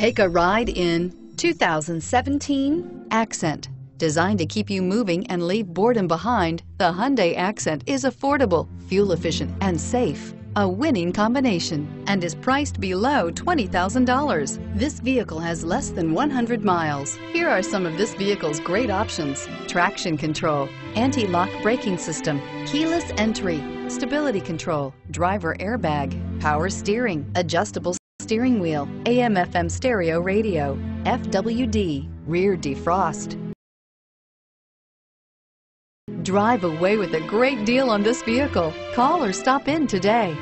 Take a ride in 2017 Accent. Designed to keep you moving and leave boredom behind, the Hyundai Accent is affordable, fuel efficient, and safe. A winning combination and is priced below $20,000. This vehicle has less than 100 miles. Here are some of this vehicle's great options. Traction control, anti-lock braking system, keyless entry, stability control, driver airbag, power steering, adjustable steering wheel, AM FM stereo radio, FWD, rear defrost. Drive away with a great deal on this vehicle. Call or stop in today.